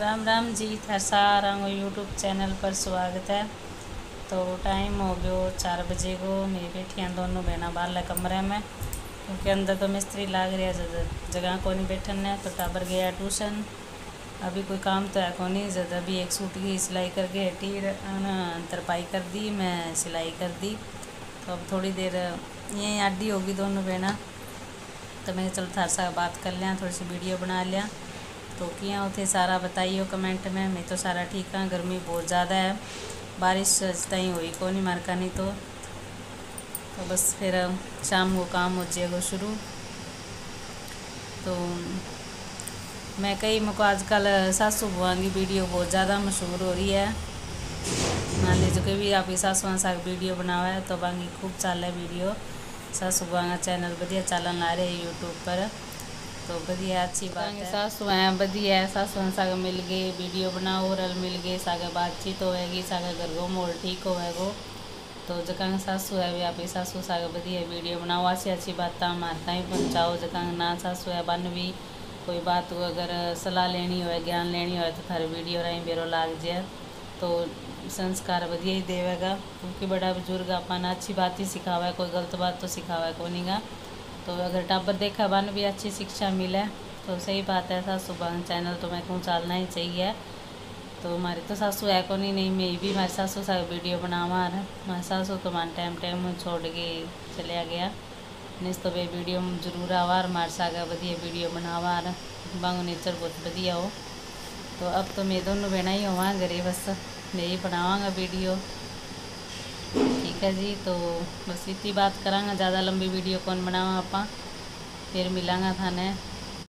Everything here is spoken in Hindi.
राम राम जी थार सारा यूट्यूब चैनल पर स्वागत है। तो टाइम हो गयो चार बजे को, मैं बैठी हैं दोनों बहना बाहर कमरे में, क्योंकि अंदर तो मिस्त्री लाग रहा है जगह को नहीं बैठन है तो टाबर गया ट्यूशन। अभी कोई काम तो है को नहीं जब अभी एक सूट की सिलाई करके हटी तरपाई कर दी, मैं सिलाई कर दी। तो अब थोड़ी देर, यहीं आडी होगी दोनों बहना। तो मैं चलो थार सा बात कर लिया, थोड़ी सी वीडियो बना लिया। तो किया उथे सारा बताइयो कमेंट में। मैं तो सारा ठीक हाँ गर्मी बहुत ज़्यादा है। बारिश तई हुई को नहीं मारका नहीं तो। तो बस फिर शाम को काम हो जाएगा शुरू। तो मैं कई मुझको आजकल सासू बुआ की वीडियो बहुत ज़्यादा मशहूर हो रही है। मान लीजिए कि भी आपकी सासुआ सा वीडियो बनावा है तो बाकी खूब चल है वीडियो। सासू बुआ का चैनल बढ़िया चलन ला रहे यूट्यूब पर। तो बढ़िया अच्छी बात है। सासू हैं बढ़िया है सासू साग मिल गए वीडियो बनाओ रल मिल गए सागे बातचीत होएगी सागे घर को मोल ठीक होएगो। तो जका सासू है भी आप सासू सागे बढ़िया वीडियो बनाओ अच्छी अच्छी बात हमारे ताई पहुँचाओ जका ना सासू है बन भी कोई बात हो अगर सलाह लेनी हो ज्ञान लेनी हो तो थारे वीडियो राही बेरो लाग जाए। तो संस्कार बढ़िया ही देवेगा क्योंकि बड़ा बुज़ुर्ग अपना अच्छी बात ही सिखावा है कोई गलत बात तो सिखावा है कोई नहीं तो अगर टाबर देखा, बन भी अच्छी शिक्षा मिले तो सही बात है सासू बहन चैनल तो मैं कहूँ चलना ही चाहिए। तो हमारी तो सासू है को नहीं नहीं मैं भी हमारी सासू सा वीडियो बनावा हमारे सासू तो मान टाइम टाइम छोड़ के चलिया गया। नहीं तो वे वीडियो ज़रूर आवा हमारे सागा बढ़िया वीडियो बनावा बांगो नेचर बहुत बढ़िया हो। तो अब तो मैं दोनों बहना ही होवा घरे बस, मैं ही बनावागा वीडियो। ठीक है जी तो बस इतनी बात करा ज़्यादा लंबी वीडियो कौन बनावा आप? फिर मिलांगा थाने